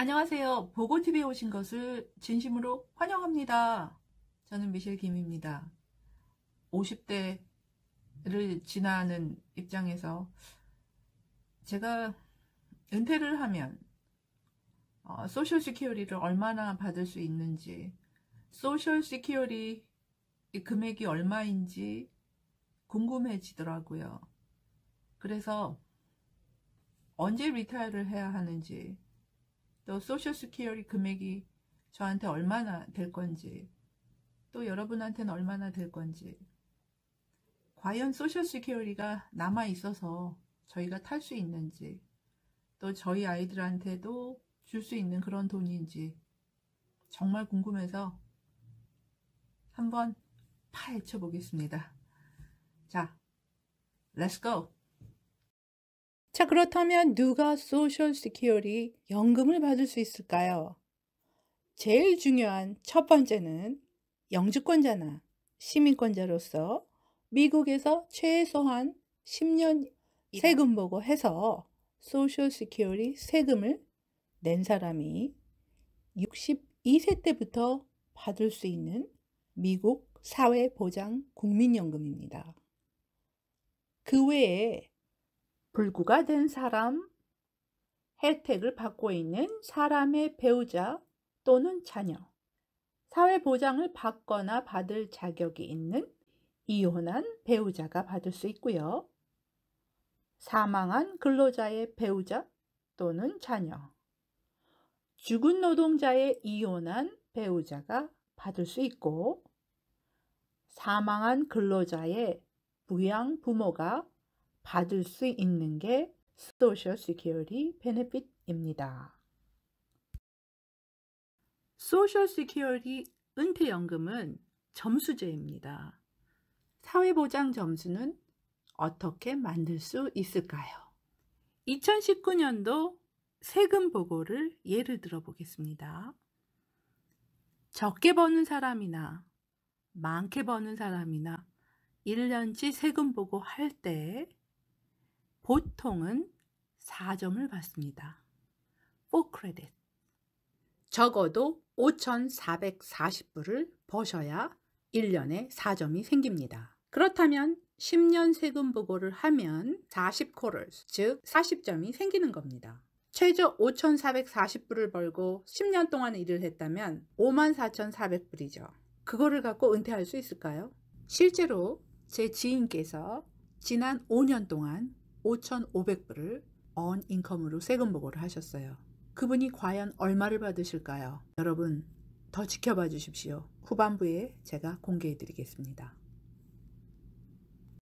안녕하세요. 보고TV에 오신 것을 진심으로 환영합니다. 저는 미셸 김입니다. 50대를 지나는 입장에서 제가 은퇴를 하면 어, Social Security를 얼마나 받을 수 있는지 Social Security 금액이 얼마인지 궁금해지더라고요. 그래서 언제 retire를 해야 하는지 또 Social Security 금액이 저한테 얼마나 될 건지 또 여러분한테는 얼마나 될 건지 과연 Social Security가 남아 있어서 저희가 탈 수 있는지 또 저희 아이들한테도 줄 수 있는 그런 돈인지 정말 궁금해서 한번 파헤쳐 보겠습니다. 자, Let's go! 자, 그렇다면 누가 Social Security 연금을 받을 수 있을까요? 제일 중요한 첫 번째는 영주권자나 시민권자로서 미국에서 최소한 10년 세금 보고 해서 Social Security 세금을 낸 사람이 62세 때부터 받을 수 있는 미국 사회보장 국민연금입니다. 그 외에 불구가 된 사람, 혜택을 받고 있는 사람의 배우자 또는 자녀, 사회보장을 받거나 받을 자격이 있는 이혼한 배우자가 받을 수 있고요. 사망한 근로자의 배우자 또는 자녀, 죽은 노동자의 이혼한 배우자가 받을 수 있고, 사망한 근로자의 부양 부모가 받을 수 있는 게 Social Security Benefit입니다. Social Security 은퇴연금은 점수제입니다. 사회보장 점수는 어떻게 만들 수 있을까요? 2019년도 세금 보고를 예를 들어 보겠습니다. 적게 버는 사람이나 많게 버는 사람이나 1년치 세금 보고 할 때 보통은 4점을 받습니다. 4 credit. 적어도 5,440불을 버셔야 1년에 4점이 생깁니다. 그렇다면 10년 세금 보고를 하면 40 quarters, 즉 40점이 생기는 겁니다. 최저 5,440불을 벌고 10년 동안 일을 했다면 54,400불이죠. 그거를 갖고 은퇴할 수 있을까요? 실제로 제 지인께서 지난 5년 동안 5,500불을 언 인컴으로 세금 보고를 하셨어요. 그분이 과연 얼마를 받으실까요? 여러분 더 지켜봐 주십시오. 후반부에 제가 공개해 드리겠습니다.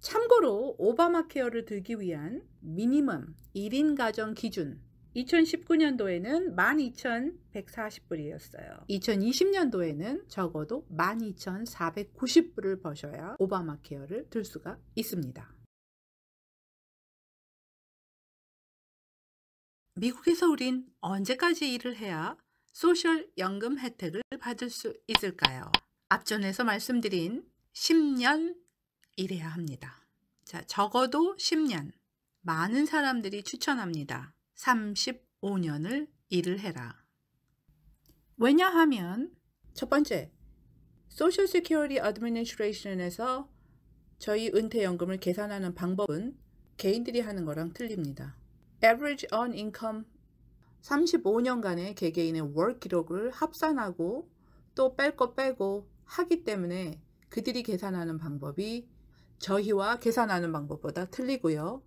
참고로 오바마 케어를 들기 위한 미니멈 1인 가정 기준 2019년도에는 12,140불이었어요. 2020년도에는 적어도 12,490불을 버셔야 오바마 케어를 들 수가 있습니다. 미국에서 우린 언제까지 일을 해야 소셜 연금 혜택을 받을 수 있을까요? 앞전에서 말씀드린 10년 일해야 합니다. 자, 적어도 10년. 많은 사람들이 추천합니다. 35년을 일을 해라. 왜냐하면 첫 번째, Social Security Administration에서 저희 은퇴연금을 계산하는 방법은 개인들이 하는 거랑 틀립니다. Average earned income 35년간의 개개인의 월 기록을 합산하고 또 뺄 거 빼고 하기 때문에 그들이 계산하는 방법이 저희와 계산하는 방법보다 틀리고요.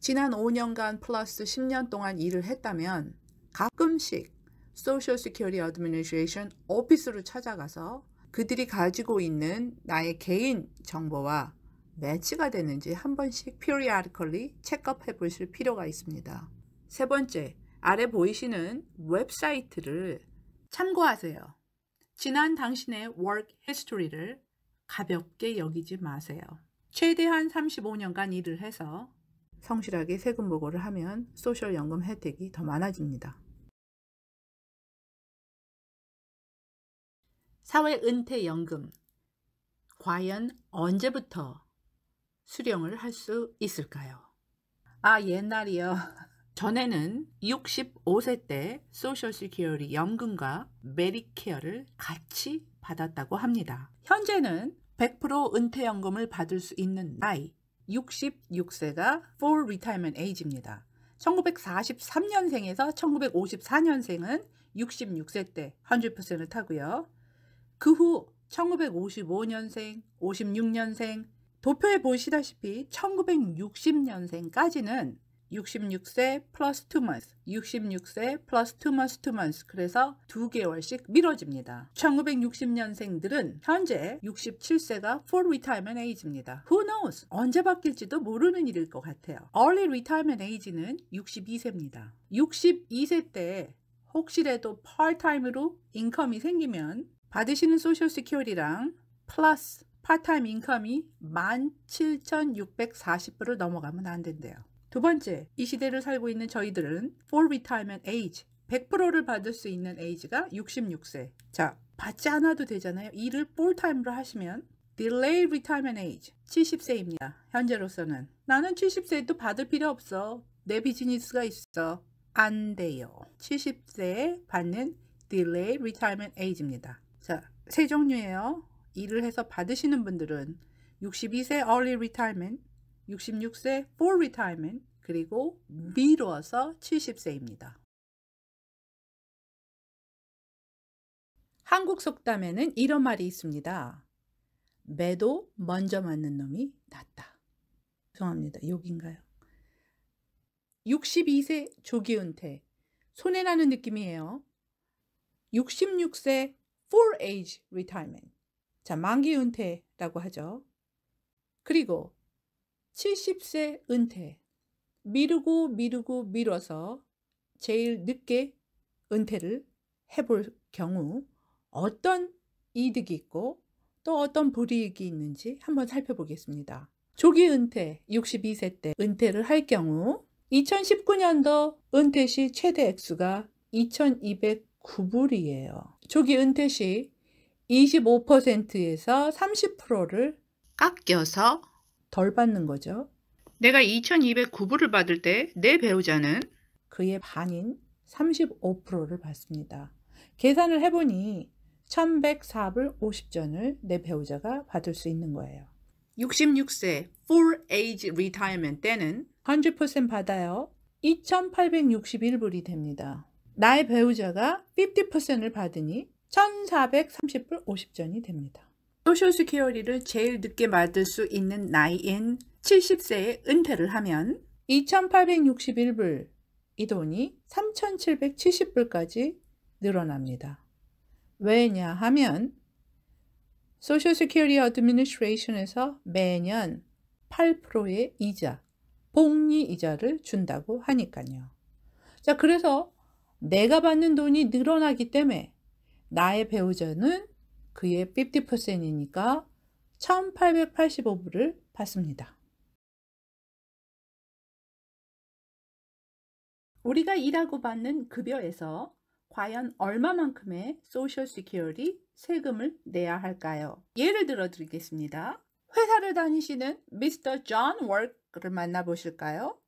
지난 5년간 플러스 10년 동안 일을 했다면 가끔씩 Social Security Administration 오피스로 찾아가서 그들이 가지고 있는 나의 개인 정보와 match가 되는지 한 번씩 periodically 체크해 보실 필요가 있습니다. 세 번째, 아래 보이시는 웹사이트를 참고하세요. 지난 당신의 work history를 가볍게 여기지 마세요. 최대한 35년간 일을 해서 성실하게 세금 보고를 하면 Social 연금 혜택이 더 많아집니다. 사회은퇴연금 과연 언제부터 수령을 할 수 있을까요? 아 옛날이요. 전에는 65세 때 Social Security 연금과 Medicare를 같이 받았다고 합니다. 현재는 100% 은퇴연금을 받을 수 있는 나이 66세가 full retirement age입니다. 1943년생에서 1954년생은 66세 때 100%를 타고요. 그 후 1955년생, 56년생, 도표에 보시다시피 1960년생까지는 66세 플러스 2 months, 66세 플러스 2 months, 2 months 그래서 2개월씩 미뤄집니다. 1960년생들은 현재 67세가 full retirement age입니다. Who knows? 언제 바뀔지도 모르는 일일 것 같아요. Early retirement age는 62세입니다. 62세 때 혹시라도 파트타임으로 income이 생기면 받으시는 Social Security랑 플러스 파트타임 income이 17,640불을 넘어가면 안 된대요. 두 번째, 이 시대를 살고 있는 저희들은 full retirement age 100%를 받을 수 있는 에이지가 66세. 자, 받지 않아도 되잖아요. 일을 풀타임으로 하시면 delay retirement age 70세입니다. 현재로서는 나는 70세도 받을 필요 없어. 내 비즈니스가 있어. 안 돼요. 70세에 받는 delay retirement age입니다. 자, 세 종류예요. 일을 해서 받으시는 분들은 62세 early retirement, 66세 full retirement, 그리고 미뤄서 70세입니다. 한국 속담에는 이런 말이 있습니다. 매도 먼저 맞는 놈이 낫다. 죄송합니다. 욕인가요? 62세 조기 은퇴. 손해나는 느낌이에요. 66세 full age retirement. 자, 만기 은퇴라고 하죠. 그리고 70세 은퇴. 미루고 미루고 미뤄서 제일 늦게 은퇴를 해볼 경우 어떤 이득이 있고 또 어떤 불이익이 있는지 한번 살펴보겠습니다. 조기 은퇴 62세 때 은퇴를 할 경우 2019년도 은퇴 시 최대 액수가 2209불이에요. 조기 은퇴 시 25%에서 30%를 깎여서 덜 받는 거죠. 내가 2209불을 받을 때 내 배우자는 그의 반인 35%를 받습니다. 계산을 해보니 1104불 50전을 내 배우자가 받을 수 있는 거예요. 66세 full age retirement 때는 100% 받아요. 2861불이 됩니다. 나의 배우자가 50%을 받으니 1430불 50전이 됩니다. Social Security를 제일 늦게 받을 수 있는 나이인 70세에 은퇴를 하면 2861불 이 돈이 3770불까지 늘어납니다. 왜냐 하면 Social Security Administration에서 매년 8%의 이자, 복리 이자를 준다고 하니까요. 자, 그래서 내가 받는 돈이 늘어나기 때문에 나의 배우자는 그의 50%이니까 1885불을 받습니다. 우리가 일하고 받는 급여에서 과연 얼마만큼의 Social Security 세금을 내야 할까요? 예를 들어 드리겠습니다. 회사를 다니시는 미스터 존 월크를 만나보실까요?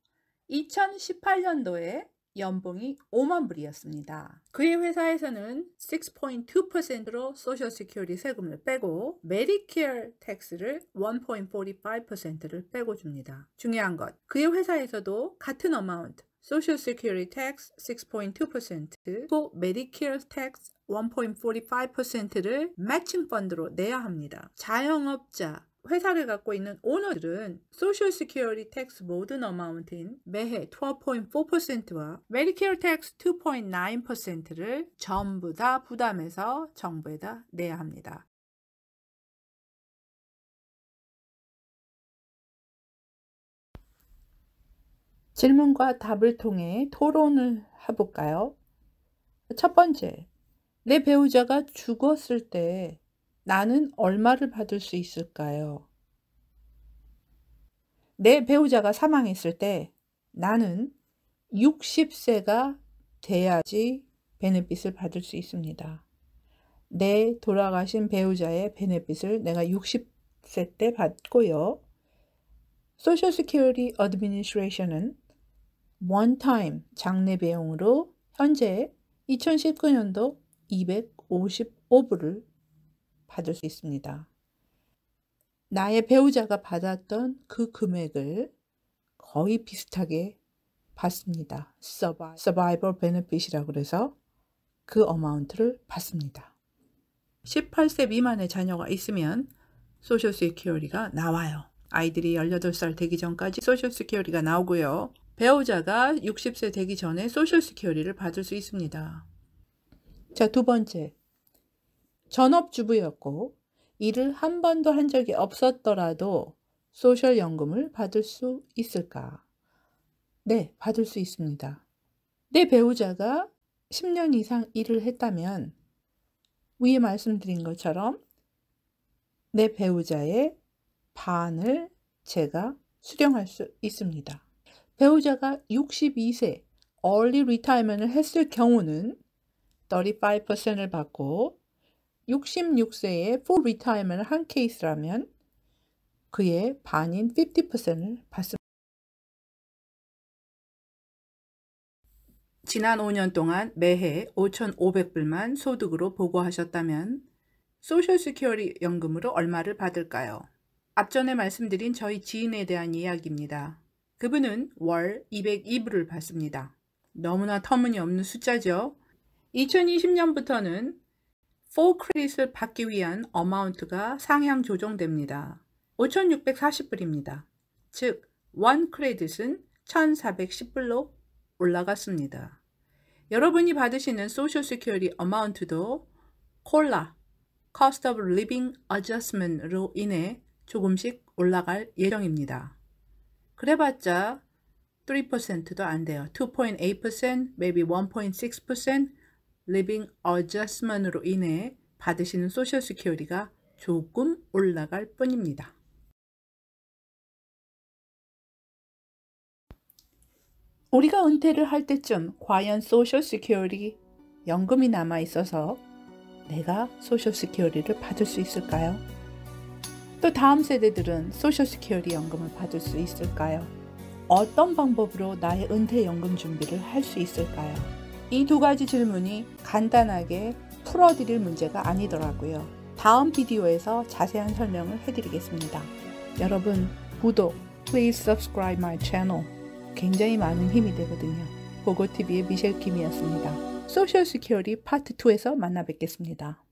2018년도에 연봉이 5만 불이었습니다. 그의 회사에서는 6.2%로 Social Security 세금을 빼고 Medicare Tax를 1.45%를 빼고 줍니다. 중요한 것, 그의 회사에서도 같은 amount Social Security Tax 6.2%, 또 Medicare Tax 1.45%를 매칭 펀드로 내야 합니다. 자영업자, 회사를 갖고 있는 오너들은 Social Security Tax 모든 amount인 매해 12.4%와 Medicare Tax 2.9%를 전부 다 부담해서 정부에다 내야 합니다. 질문과 답을 통해 토론을 해볼까요? 첫 번째, 내 배우자가 죽었을 때 나는 얼마를 받을 수 있을까요? 내 배우자가 사망했을 때 나는 60세가 돼야지 benefit을 받을 수 있습니다. 내 돌아가신 배우자의 benefit을 내가 60세 때 받고요. Social Security Administration은 one-time 장례 비용으로 현재 2019년도 255불을 받을 수 있습니다. 나의 배우자가 받았던 그 금액을 거의 비슷하게 받습니다. Survivor Benefit이라고 그래서 그 amount를 받습니다. 18세 미만의 자녀가 있으면 Social Security가 나와요. 아이들이 18살 되기 전까지 Social Security가 나오고요. 배우자가 60세 되기 전에 Social Security를 받을 수 있습니다. 자, 두 번째. 전업주부였고 일을 한 번도 한 적이 없었더라도 소셜 연금을 받을 수 있을까? 네, 받을 수 있습니다. 내 배우자가 10년 이상 일을 했다면 위에 말씀드린 것처럼 내 배우자의 반을 제가 수령할 수 있습니다. 배우자가 62세 early retirement을 했을 경우는 35%를 받고 66세에 full retirement을 한 케이스라면 그의 반인 50%를 받습니다. 지난 5년 동안 매해 5,500불만 소득으로 보고하셨다면 소셜 시큐리 연금으로 얼마를 받을까요? 앞전에 말씀드린 저희 지인에 대한 이야기입니다. 그분은 월 202불을 받습니다. 너무나 터무니없는 숫자죠. 2020년부터는 4 credit을 받기 위한 amount가 상향 조정됩니다. 5,640불입니다. 즉, 1 credit은 1,410불로 올라갔습니다. 여러분이 받으시는 Social Security amount도 COLA, Cost of Living Adjustment로 인해 조금씩 올라갈 예정입니다. 그래봤자 3%도 안 돼요. 2.8%, maybe 1.6% Living Adjustment으로 인해 받으시는 Social Security가 조금 올라갈 뿐입니다. 우리가 은퇴를 할 때쯤 과연 Social Security 연금이 남아 있어서 내가 Social Security를 받을 수 있을까요? 또 다음 세대들은 Social Security 연금을 받을 수 있을까요? 어떤 방법으로 나의 은퇴 연금 준비를 할 수 있을까요? 이 두 가지 질문이 간단하게 풀어드릴 문제가 아니더라고요. 다음 비디오에서 자세한 설명을 해드리겠습니다. 여러분 구독, please subscribe my channel. 굉장히 많은 힘이 되거든요. 보고TV의 미셸 김이었습니다. Social Security 파트 2에서 만나 뵙겠습니다.